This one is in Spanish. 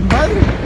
madre.